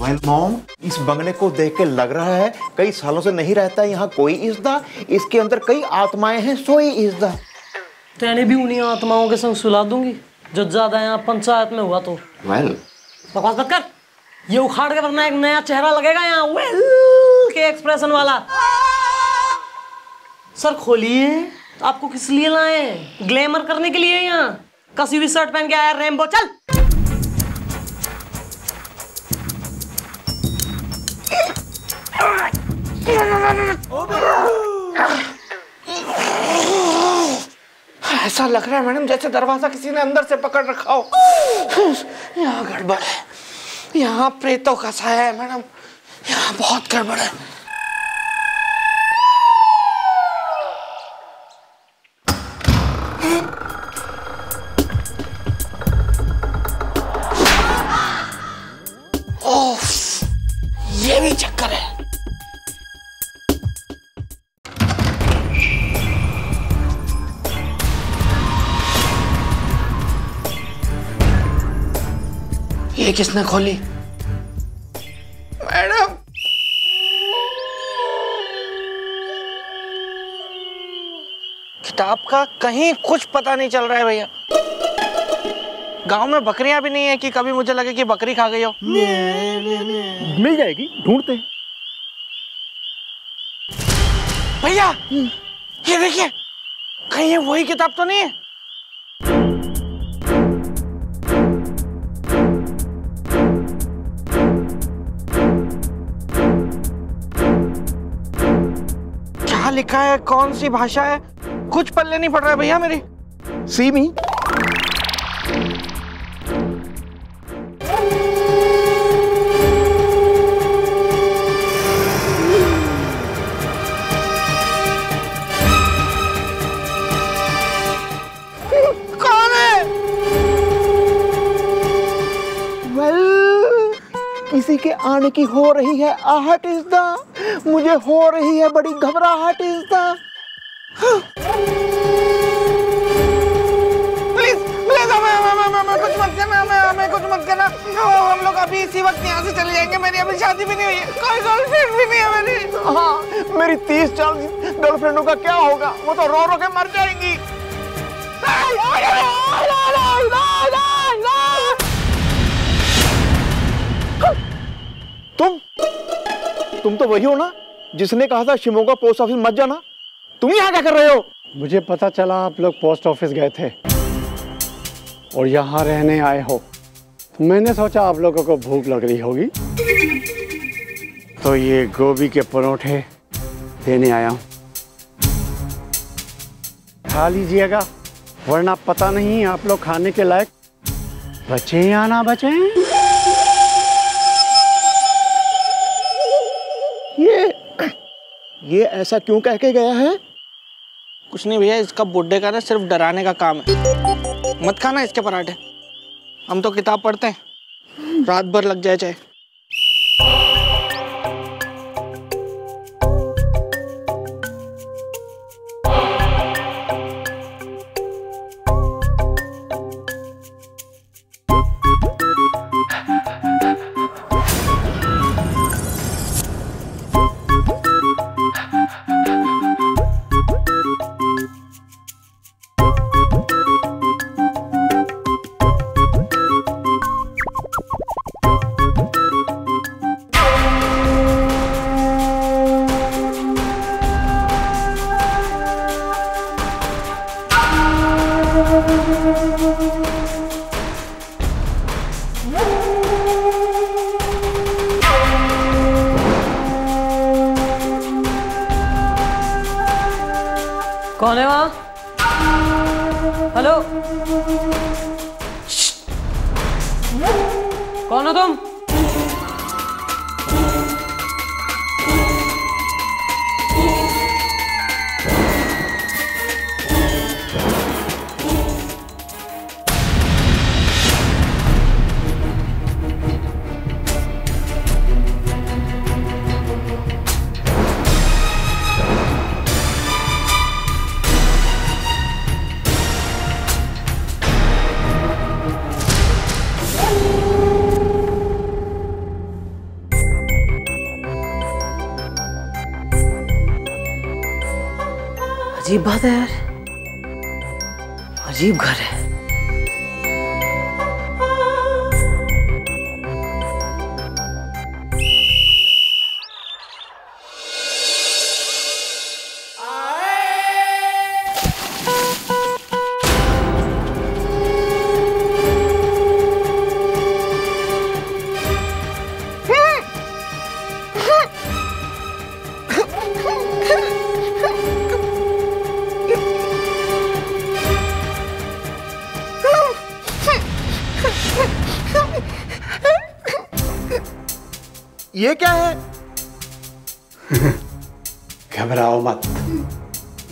Well mom इस बंगले को देख के लग रहा है कई सालों से नहीं रहता यहाँ कोई इज्दा इसके अंदर कई आत्माएँ हैं सोई इज्दा तेने भी उन्हीं आत्माओं के संग सुला दूँगी जो ज़्यादा यहाँ पंचायत में हुआ तो। वेल बकवास मत कर। ये उखाड़ के वरना एक नया चेहरा लगेगा यहाँ वेल के एक्सप्रेशन वाला। सर खोलिए। आपको किस लिए लाए ग्लैमर करने के लिए यहाँ। कसी हुई शर्ट पहन के आया रेमबो चल। ऐसा लग रहा है मैडम जैसे दरवाज़ा किसी ने अंदर से पकड़ रखा हो। यहाँ गड़बड़ है। यहाँ प्रेतों का साया है मैडम। यहाँ बहुत गड़बड़ है। ये किसने खोली? मैडम। किताब का कहीं कुछ पता नहीं चल रहा है भैया। गाँव में बकरियाँ भी नहीं है कि कभी मुझे लगे कि बकरी खा गई हो। मिल जाएगी ढूंढते हैं। भैया ये देखिए कहीं ये वही किताब तो नहीं है? क्या लिखा है कौन सी भाषा है? कुछ पल्ले नहीं पड़ रहा है भैया मेरी। सी मी कौन किसी के आने की हो रही है आहट इज़ द। मुझे हो रही है बड़ी घबराहट इसी भी नहीं है। मेरी। हाँ मेरी तीस का क्या होगा? वो तो रो रो के मर जाएँगी। तुम? तुम तो वही हो ना, जिसने कहा था शिमोगा पोस्ट ऑफ़िस मत जाना। तुम यहाँ क्या कर रहे हो? मुझे पता चला आप लोग पोस्ट ऑफ़िस गए थे। और यहाँ रहने आए हो। तो मैंने सोचा आप लोगों को भूख लग रही होगी। तो ये गोभी के परोठे देने आया हूँ। खा लीजिएगा, वरना पता नहीं आप लोग खाने के लायक बचे या ना बचे। ये ऐसा क्यों कह के गया है? कुछ नहीं भैया, इसका बुड्ढे का ना सिर्फ़ डराने का काम है। मत खाना इसके पराठे। हम तो किताब पढ़ते हैं। रात भर लग जाए चाहे अजीब बात है यार। अजीब घर है।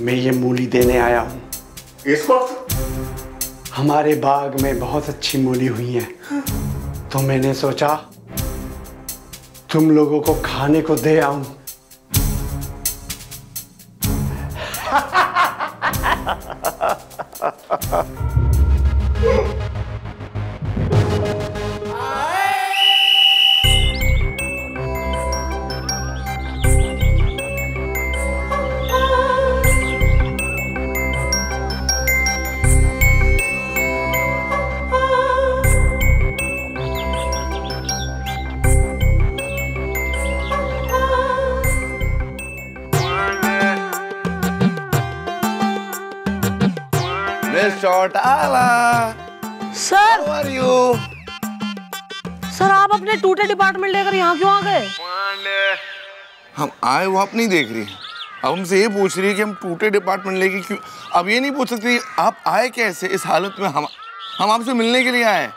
मैं ये मूली देने आया हूँ। इस वक्त? हमारे बाग में बहुत अच्छी मूली हुई है। तो मैंने सोचा तुम लोगों को खाने को दे आऊँ। Miss Chotala, sir how are you? Sir आप अपने टूटे डिपार्टमेंट लेकर यहाँ क्यों आ गए? हम आए वो आप नहीं देख रही है। अब हमसे ये पूछ रही है कि हम टूटे डिपार्टमेंट लेके क्यों अब ये नहीं पूछ सकती आप आए कैसे इस हालत में? हम हम आपसे मिलने के लिए आए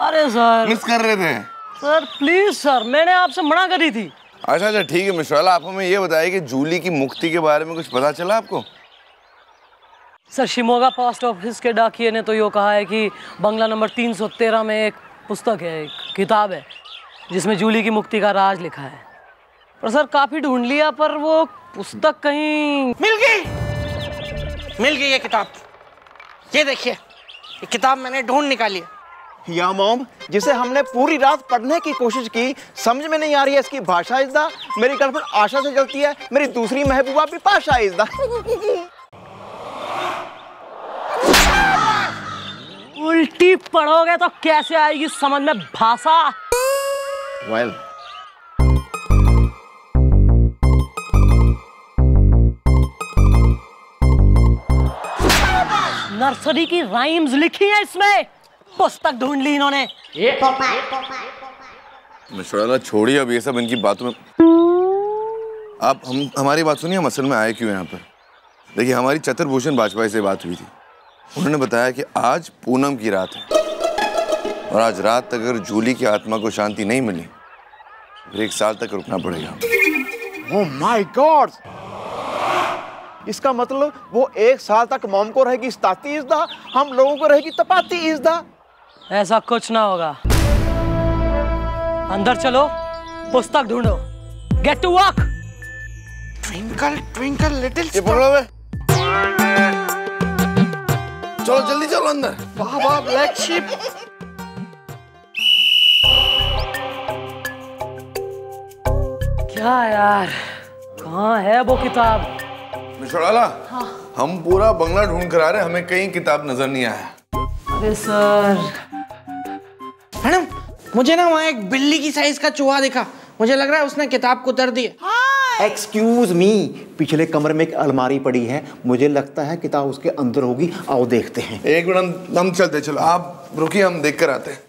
अरे सर। मिस कर रहे थे। सर प्लीज़ सर मैंने आपसे मना करी थी। अच्छा अच्छा ठीक है मिश्राला आप हमें ये बताइए कि जूली की मुक्ति के बारे में कुछ पता चला आपको? सर शिमोगा पोस्ट ऑफ़िस के डाकिए ने तो यो कहा है कि बंगला नंबर 313 में एक पुस्तक है एक किताब है जिसमें जूली की मुक्ति का राज लिखा है। पर सर काफ़ी ढूंढ लिया पर वो पुस्तक कहीं मिल गई। मिल गई ये किताब। ये देखिए ये किताब मैंने ढूंढ निकाली या मोम जिसे हमने पूरी रात पढ़ने की कोशिश की समझ में नहीं आ रही है इसकी भाषा इजदा मेरी गर्लफ्रेंड आशा से चलती है मेरी दूसरी महबूबा भी पाशा इजदा उल्टी पढ़ोगे तो कैसे आएगी समझ में भाषा? वेल नर्सरी की राइम्स लिखी है इसमें। पुस्तक ढूंढ ली इन्होंने। मिश्राला छोड़िए अब ये सब इनकी बातों में। आप हम हमारी बात सुनिए हम असल में आए क्यों यहाँ पर? देखिए हमारी चतुर्भूषण वाजपेयी से बात हुई थी। उन्होंने बताया कि आज पूनम की रात है। और आज रात तक अगर जूली की आत्मा को शांति नहीं मिली फिर एक साल तक रुकना पड़ेगा। ओह माय गॉड इसका मतलब वो एक साल तक मोम को रहेगी स्ताती इजदा हम लोगों को रहेगी तपाती इजदा ऐसा कुछ ना होगा। अंदर चलो पुस्तक ढूंढो। Get to work twinkle twinkle little ये पकड़ो बे चलो जल्दी चलो अंदर। वाह वाह ब्लैक शिप क्या यार कहाँ है वो किताब? मिश्राला हम पूरा बंगला ढूंढ कर आ रहे हैं हमें कहीं किताब नज़र नहीं आया। अरे सर। मैडम मुझे ना वहाँ एक बिल्ली की साइज़ का चूहा दिखा। मुझे लग रहा है उसने किताब को दर दिया एक्सक्यूज मी पिछले कमरे में एक अलमारी पड़ी है। मुझे लगता है किताब उसके अंदर होगी। आओ देखते हैं। एक मिनट, हम चलते चलो, आप रुकिए, हम देख कर आते हैं।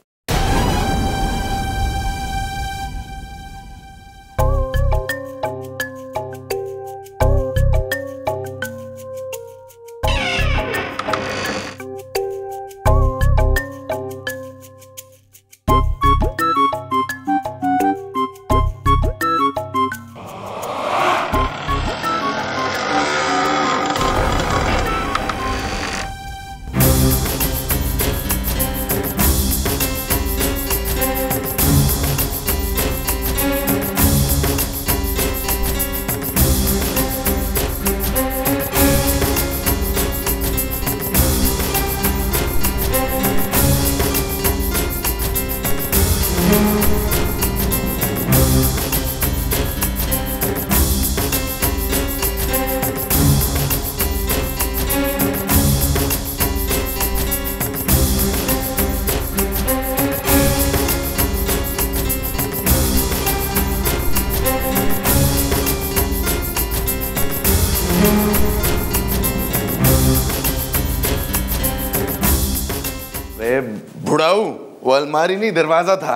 अलमारी नहीं दरवाज़ा था।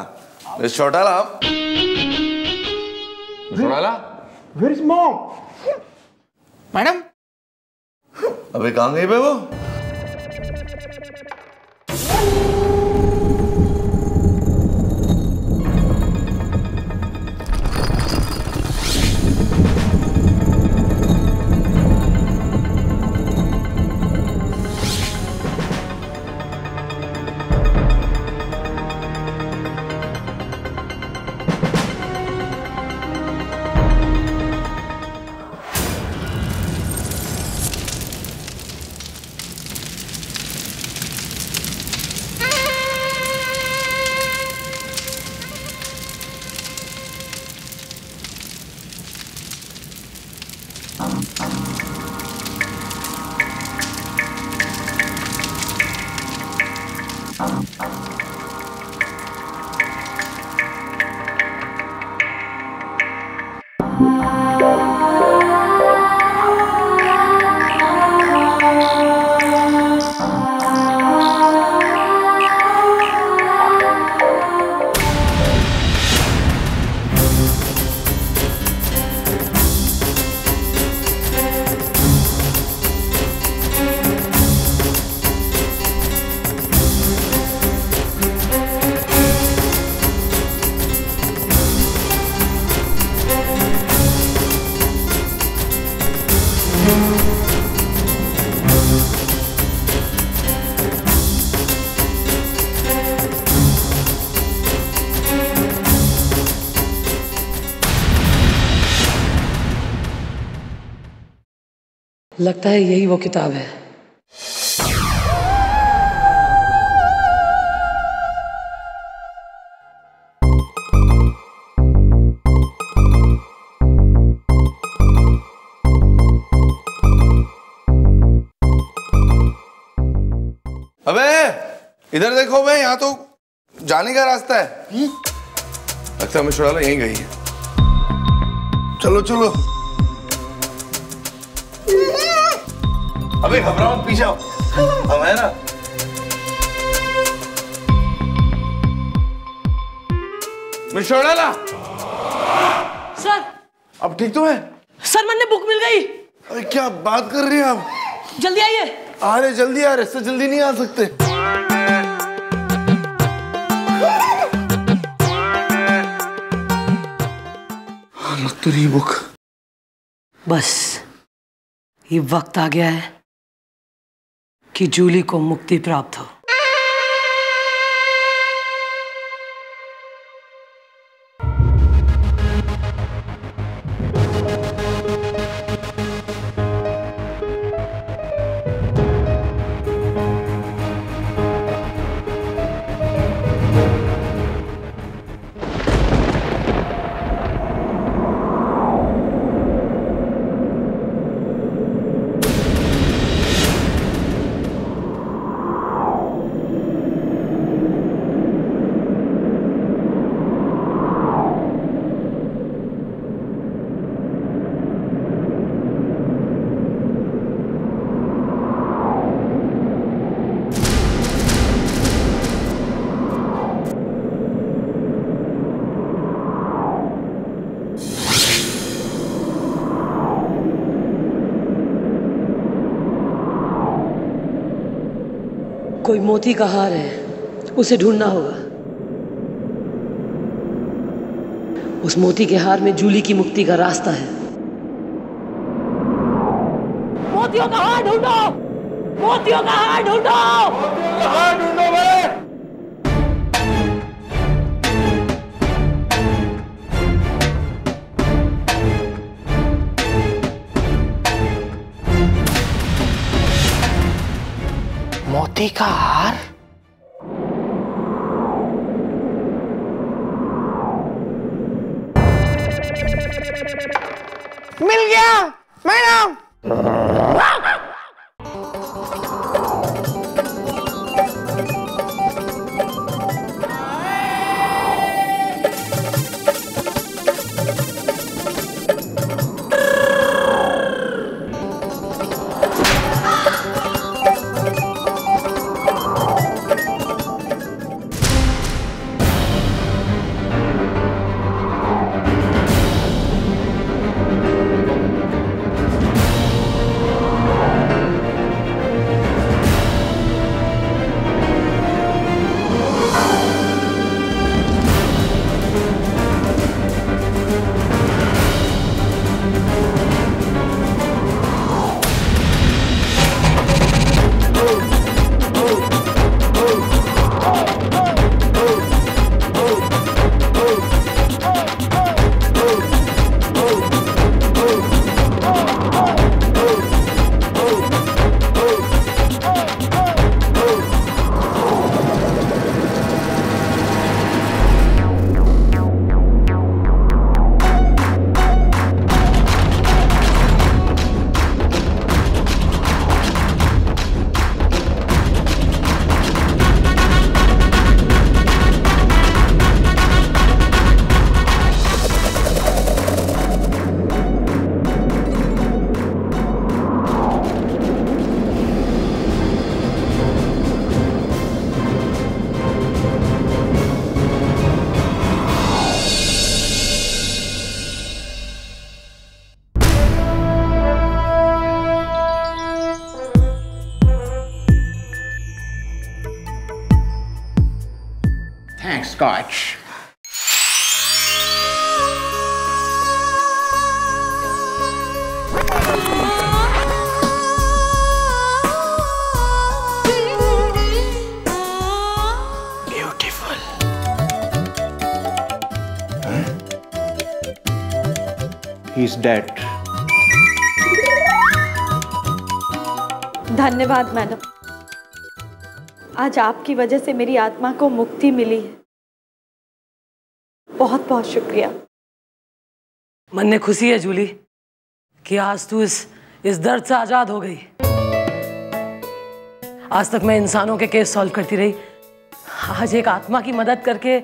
Chotala Chautala miss Chautala? Where is mom madam? अबे कहाँ गई बे वो? लगता है यही वो किताब है। अबे इधर देखो बे यहाँ तो जाने का रास्ता है। हम्म? लगता है यहीं गई है। चलो चलो। अबे घबराओ मत पीछे आओ। हम है ना। चौटाला सर। अब ठीक तो है? सर मैंने बुक मिल गई। अरे क्या बात कर रही है आप? जल्दी आइए। आ रहे जल्दी आ रहे इससे जल्दी नहीं आ सकते। हाँ, लग तो रही बुक। बस ये वक्त आ गया है। कि जूली को मुक्ति प्राप्त हो। कोई मोती का हार है उसे ढूंढना होगा। उस मोती के हार में जूली की मुक्ति का रास्ता है। मोतियों का हार ढूंढो! मोतियों का हार ढूंढो! मोती का हार? मिल गया मैडम। He's dead. धन्यवाद मैडम। आज आपकी वजह से मेरी आत्मा को मुक्ति मिली है। बहुत बहुत शुक्रिया। मन में खुशी है जूली कि आज तू इस इस दर्द से आज़ाद हो गई। आज तक मैं इंसानों के केस सॉल्व करती रही। आज एक आत्मा की मदद करके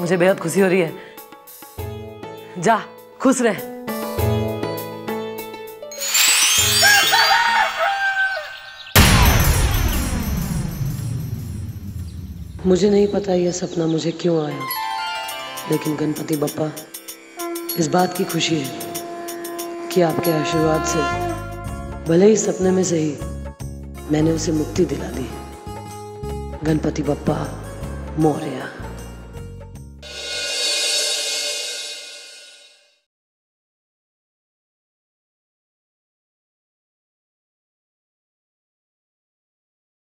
मुझे बेहद खुशी हो रही है। जा खुश रह। मुझे नहीं पता यह सपना मुझे क्यों आया, लेकिन गणपति बप्पा, इस बात की खुशी है कि आपके आशीर्वाद से, भले ही सपने में से ही, मैंने उसे मुक्ति दिला दी। गणपति बप्पा, मोरया।